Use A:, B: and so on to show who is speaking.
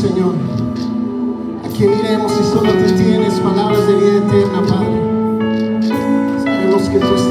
A: Señor. ¿A quién iremos si solo tú tienes palabras de vida eterna, Padre? Sabemos que tú estás